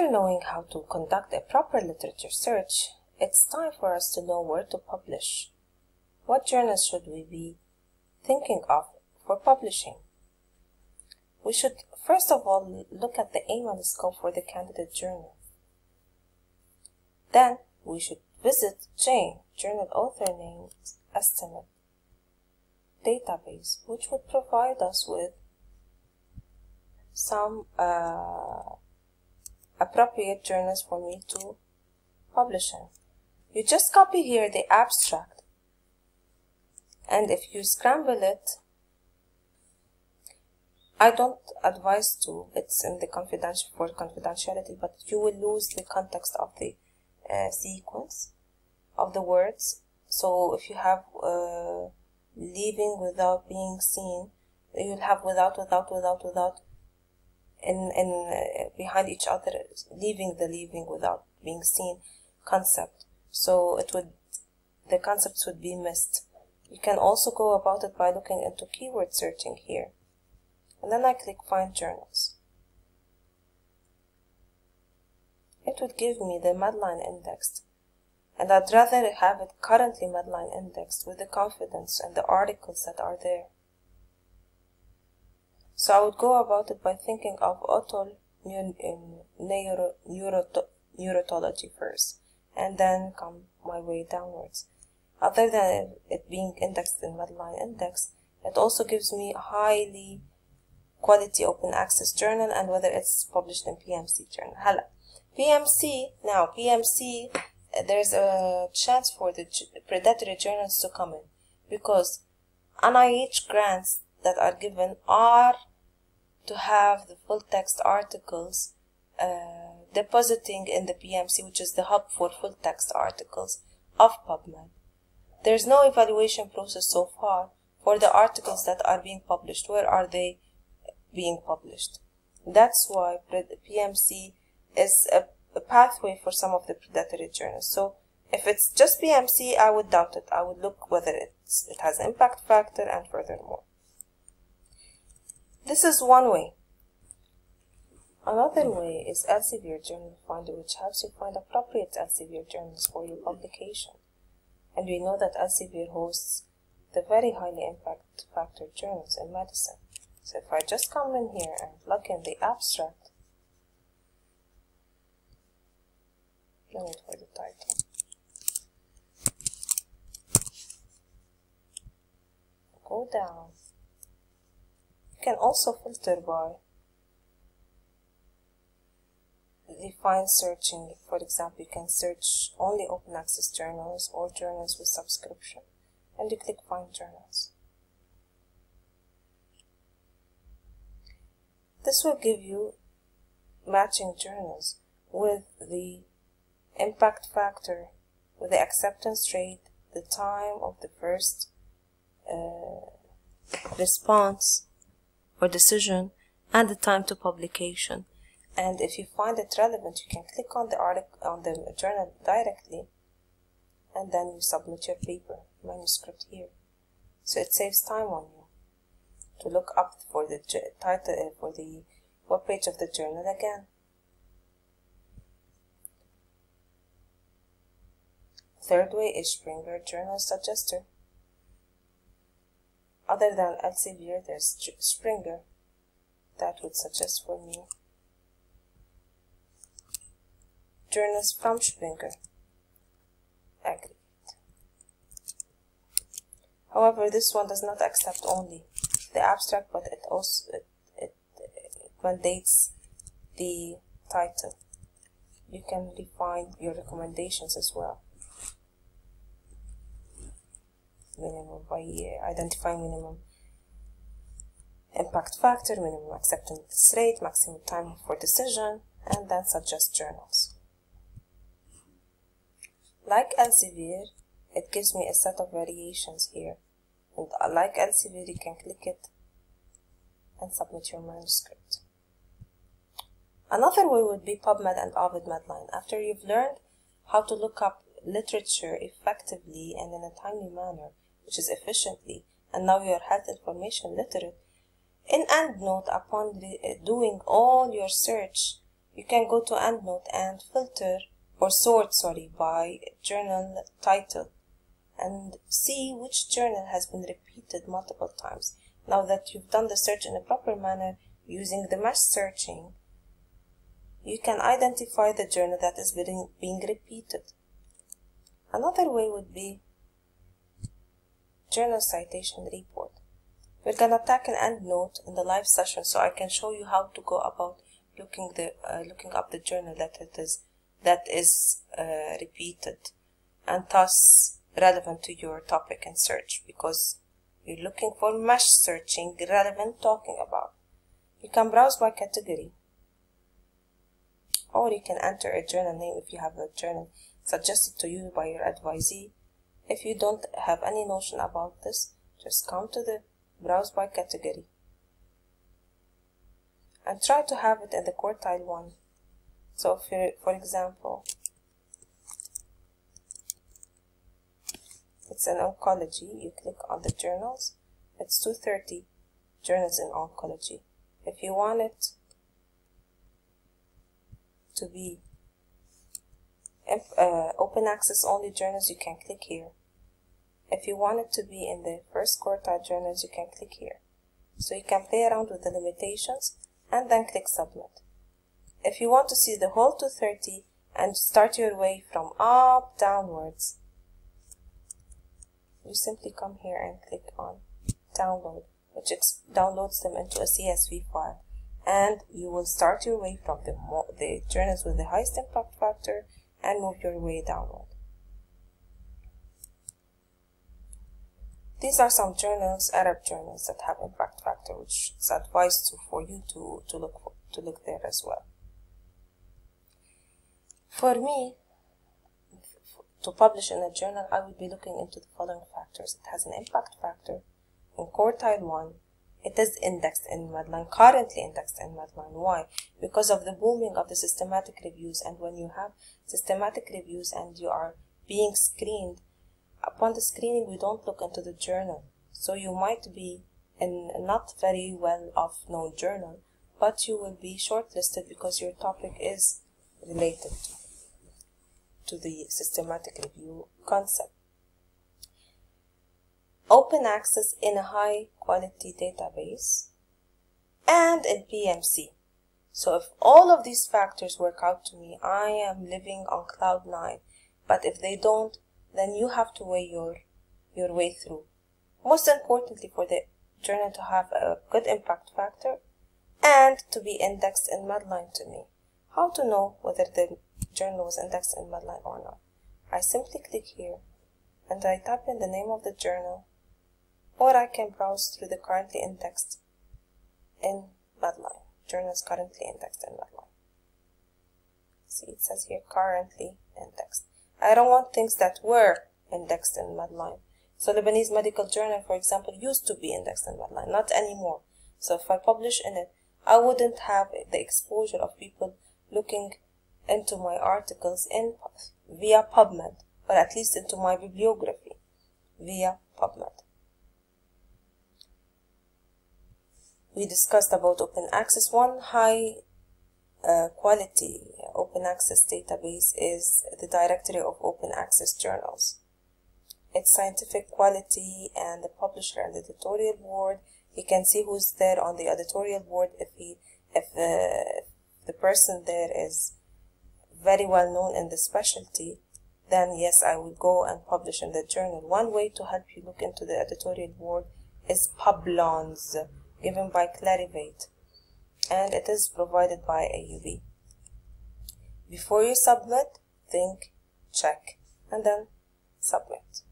After knowing how to conduct a proper literature search, it's time for us to know where to publish. What journals should we be thinking of for publishing? We should first of all look at the aim and scope for the candidate journal. Then we should visit JANE, Journal Author Names Estimate database, which would provide us with some uh, appropriate journals for me to publish in. You just copy here the abstract. And if you scramble it I don't advise to. It's in the confidential for confidentiality but you will lose the context of the uh, sequence of the words. So if you have uh, leaving without being seen you'll have without without without without in in uh, behind each other leaving the leaving without being seen concept. So it would the concepts would be missed. You can also go about it by looking into keyword searching here. And then I click find journals. It would give me the Medline indexed and I'd rather have it currently Medline indexed with the confidence and the articles that are there so I would go about it by thinking of otol neuro, neurotology first, and then come my way downwards. Other than it being indexed in Medline Index, it also gives me a highly quality open access journal and whether it's published in PMC journal. Hala. PMC, now PMC, uh, there's a chance for the predatory journals to come in because NIH grants that are given are to have the full text articles uh, depositing in the PMC, which is the hub for full text articles of PubMed. There's no evaluation process so far for the articles that are being published. Where are they being published? That's why PMC is a, a pathway for some of the predatory journals. So if it's just PMC, I would doubt it. I would look whether it's, it has impact factor and furthermore. This is one way. Another way is Elsevier Journal Finder, which helps you find appropriate Elsevier journals for your publication. And we know that Elsevier hosts the very highly impact factor journals in medicine. So if I just come in here and plug in the abstract, no need for the title. Go down can also filter by define searching. For example, you can search only open access journals or journals with subscription and you click find journals. This will give you matching journals with the impact factor, with the acceptance rate, the time of the first uh, response, or decision and the time to publication. And if you find it relevant, you can click on the article on the journal directly and then you submit your paper manuscript here. So it saves time on you to look up for the title uh, for the web page of the journal again. Third way is Springer Journal Suggester. Other than Elsevier, there's Springer that would suggest for me journals from Springer. Aggregate. However, this one does not accept only the abstract, but it also it, it, it mandates the title. You can define your recommendations as well. Minimum by identifying minimum impact factor, minimum acceptance rate, maximum time for decision, and then suggest journals. Like Elsevier, it gives me a set of variations here. And like Elsevier, you can click it and submit your manuscript. Another way would be PubMed and Ovid Medline. After you've learned how to look up literature effectively and in a timely manner, which is efficiently, and now you are health information literate, in EndNote, upon uh, doing all your search, you can go to EndNote and filter or sort, sorry, by journal title and see which journal has been repeated multiple times. Now that you've done the search in a proper manner using the MeSH searching, you can identify the journal that is being, being repeated. Another way would be journal citation report. We're gonna tackle EndNote in the live session so I can show you how to go about looking the uh, looking up the journal that it is that is uh, repeated and thus relevant to your topic and search because you're looking for MeSH searching relevant talking about. You can browse by category or you can enter a journal name if you have a journal suggested to you by your advisee. If you don't have any notion about this, just come to the browse by category and try to have it in the quartile 1. So for, for example, it's in oncology, you click on the journals, it's 230 journals in oncology. If you want it to be uh, open access only journals, you can click here. If you want it to be in the first quartile journals, you can click here. So you can play around with the limitations and then click submit. If you want to see the whole 230 and start your way from up downwards, you simply come here and click on download, which downloads them into a CSV file. And you will start your way from the, the journals with the highest impact factor and move your way downward. These are some journals, Arab journals that have impact factor, which is advised to, for you to, to look for, to look there as well. For me, to publish in a journal, I would be looking into the following factors. It has an impact factor in quartile 1. It is indexed in Medline, currently indexed in Medline. Why? Because of the booming of the systematic reviews. And when you have systematic reviews and you are being screened, upon the screening, we don't look into the journal. So you might be in a not very well off known journal, but you will be shortlisted because your topic is related to to the systematic review concept. Open access in a high quality database and in PMC. So if all of these factors work out to me, I am living on cloud nine. But if they don't, then you have to weigh your, your way through. Most importantly for the journal to have a good impact factor and to be indexed in Medline to me. How to know whether the journal was indexed in Medline or not. I simply click here and I type in the name of the journal or I can browse through the currently indexed in Medline. Journals currently indexed in Medline. See, it says here currently indexed. I don't want things that were indexed in Medline. So Lebanese Medical Journal, for example, used to be indexed in Medline, not anymore. So if I publish in it, I wouldn't have the exposure of people looking into my articles in via PubMed, or at least into my bibliography via PubMed. We discussed about open access. One high uh, quality open access database is the directory of open access journals. Its scientific quality and the publisher and the editorial board. You can see who's there on the editorial board if he if the, the person there is very well known in the specialty, then yes, I will go and publish in the journal. One way to help you look into the editorial board is Publons, given by Clarivate, and it is provided by AUB. Before you submit, think, check, and then submit.